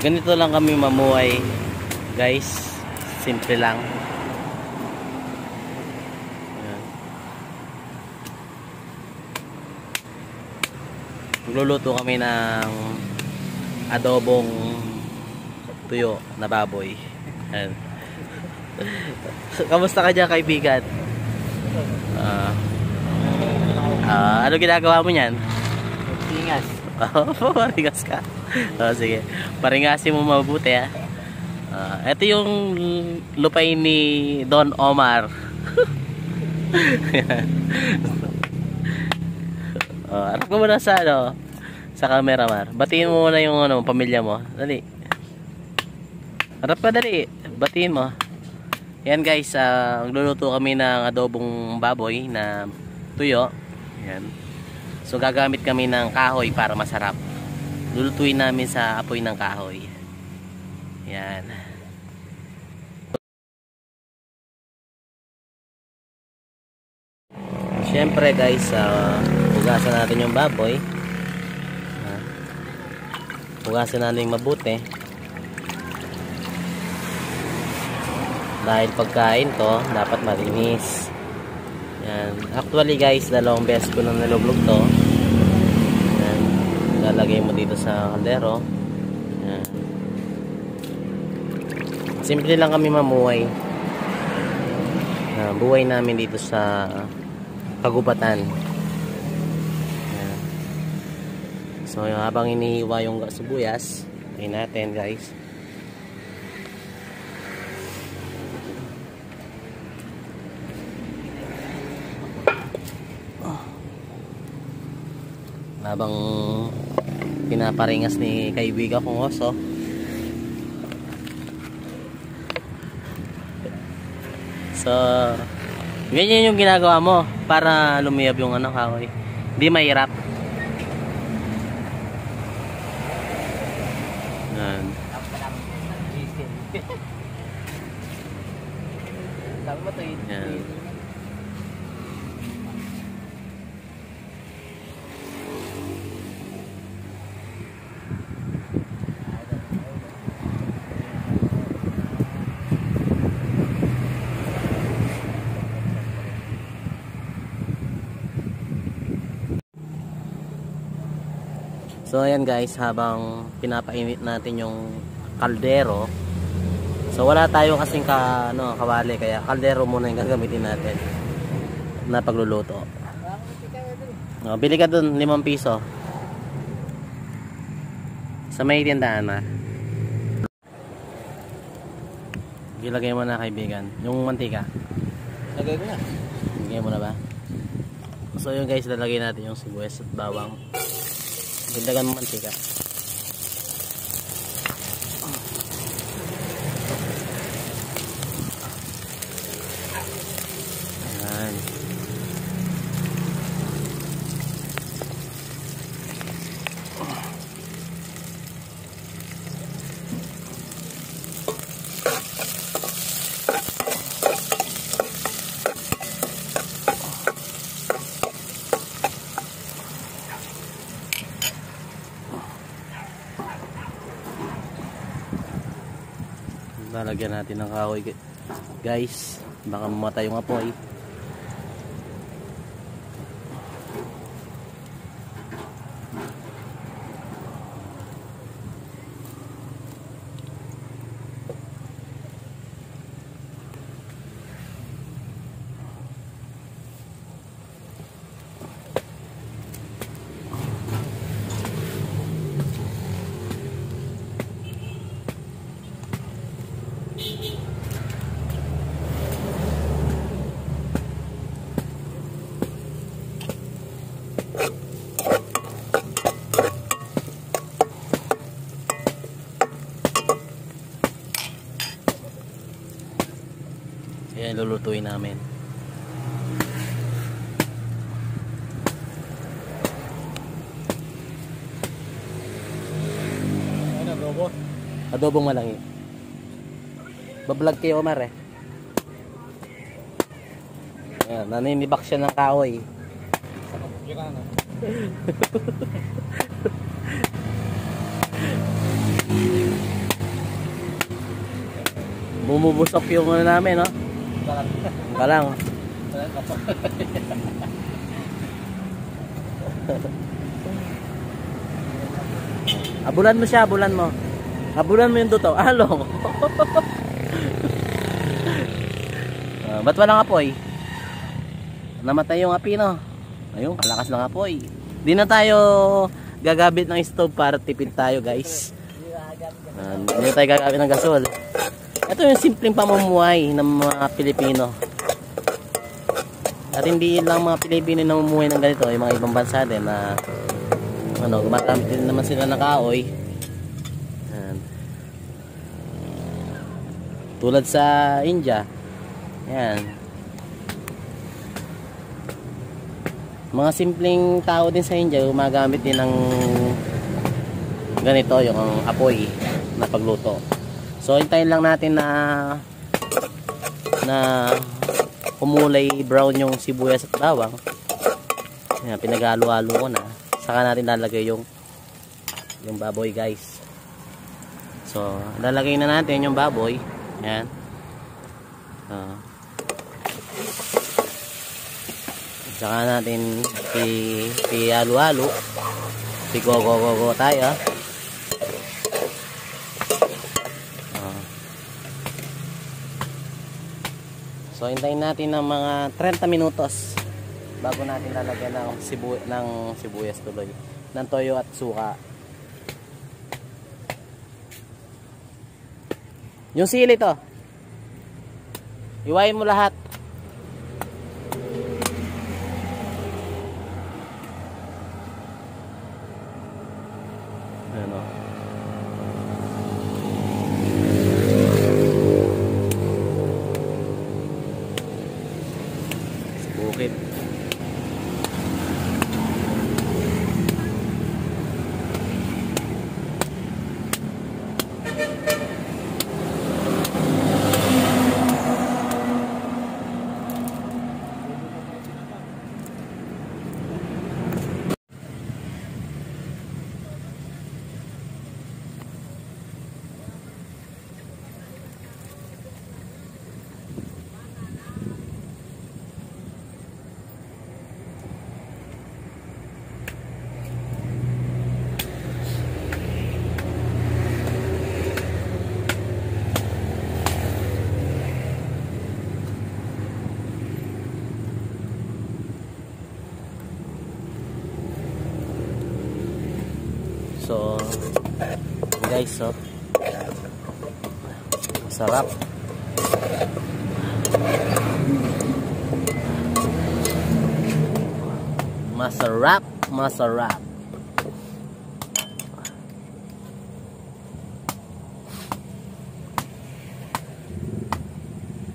ganito lang kami mamuhay guys simple lang magluluto kami ng adobong tuyo na baboy Ayan. kamusta ka dyan kaibigan Ah. Ah, ano ginagawa mo niyan? Tingas. Oo, paringas ka. Oh, sige. Paringasin mo mabuti ha. Ah, ito yung lupay ni Don Omar. oh, harap ka muna sa ano, sa camera mar. Batiin mo muna yung ano, pamilya mo. Dali. Harap ka dali. Batiin mo. Yan guys, uh, magluluto kami ng adobong baboy na tuyo. Yan. So gagamit kami ng kahoy para masarap. Lulutuin namin sa apoy ng kahoy. Yan. Siyempre guys, uh, hugasan natin yung baboy. Uh, hugasan natin mabuti. Dahil pagkain to, dapat malinis. Yan. Actually guys, dalawang beses ko nang nalublog to. Yan. Lalagay mo dito sa kaldero. Yan. Simple lang kami mamuhay. Uh, buhay namin dito sa kagubatan. Yan. So habang inihiwa yung sibuyas, tayo natin guys. Habang pinaparingas ni kaibigan kong oso. So ganyan yung ginagawa mo para lumiyab yung ano kahoy. Hindi mahirap yan Sabi mo to yun. yan So ayan guys, habang pinapainit natin yung kaldero. So wala tayo kasing ka ano, kawali kaya kaldero muna yung gagamitin natin na pagluluto. No, bili ka dun 5 piso. Sa may tindahan na. Ilagay mo na kaibigan, yung mantika. Lagay ko na. Ilagay mo na ba? So yun guys, lalagay natin yung sibuyas at bawang. Dagdagan mo mantika. Ayan. Lalagyan natin ng kahoy guys. Baka mamatay yung apoy. Yan lulutuin namin. Ano, robo? Adobong malangi. Bablog kay Omar eh. Ayan, naninibak siya ng kahoy. Bumubusok yung ano namin, no? Parang, Pa lang. parang kapag. Abulan mo siya, abulan mo. Abulan mo yung duto. Along. Uh, ba't walang apoy? Namatay yung api, no? Ayun, kalakas ng apoy. Di na tayo gagabit ng stove para tipid tayo, guys. Uh, hindi na tayo gagamit ng gasol. Ito yung simpleng pamumuhay ng mga Pilipino. At hindi lang mga Pilipino na namumuhay ng ganito, yung mga ibang bansa din na ano, gumagamit din naman sila ng kahoy. Yan. Tulad sa India. Yan. Mga simpleng tao din sa India gumagamit din ng ganito yung apoy na pagluto. So hintayin lang natin na na kumulay brown yung sibuyas at bawang. Yan, pinaghalo-halo ko na. Saka natin lalagay yung yung baboy, guys. So, lalagay na natin yung baboy. Yan. Uh, saka natin si si halo-halo. Si go-go-go-go tayo. Ah. So hintayin natin ng mga 30 minutos bago natin lalagyan ng sibu ng sibuyas tuloy, ng toyo at suka. Yung sili to. Iwain mo lahat. Ano? Sa bukid. So, guys, so masarap. Masarap, masarap.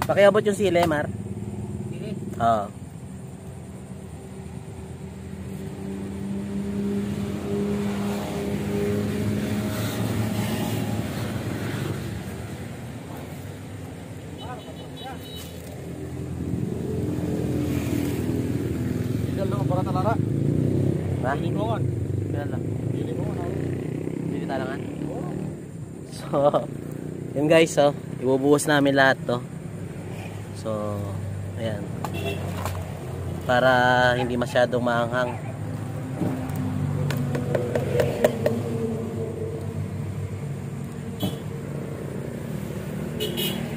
Pakiabot yung sili, Mar. Sili. Oo. Tinggal ang para talara. Ha? Lilimongan. Kailan lang? Lilimongan. Hindi talangan? So, yun guys, so, ibubuhos namin lahat to. So, ayan. Para hindi masyadong maanghang. Mm,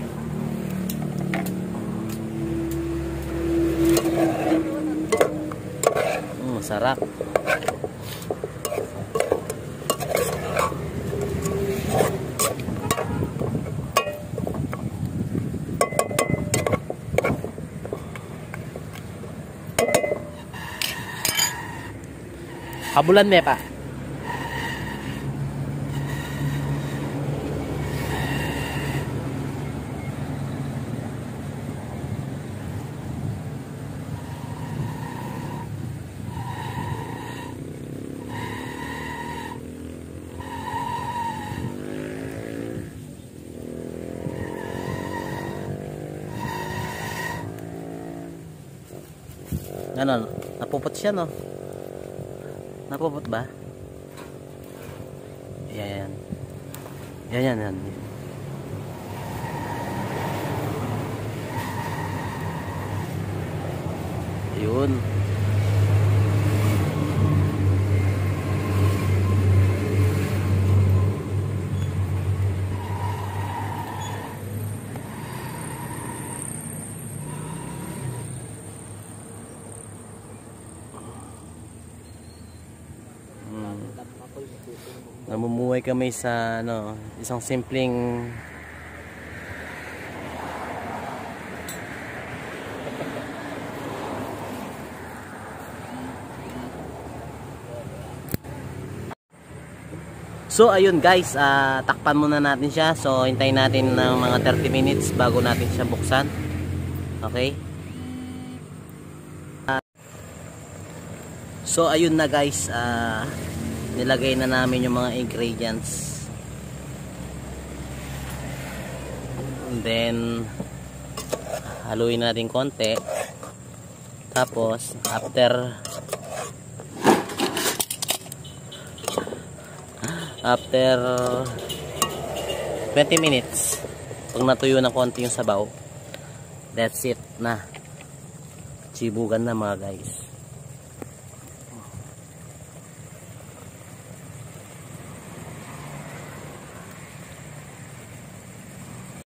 masarap. Habulan me pa. Ganon. Napupot siya, no? Napupot ba? Yan. Yan, yan, yan. Ayun. Namumuhay kami sa ano, isang simpleng So ayun guys, ah, takpan muna natin siya. So hintayin natin ng mga 30 minutes bago natin siya buksan. Okay? Ah, so ayun na guys, ah, nilagay na namin yung mga ingredients. And then haluin natin konti. Tapos after after 20 minutes pag natuyo ng konti yung sabaw that's it na chibugan na mga guys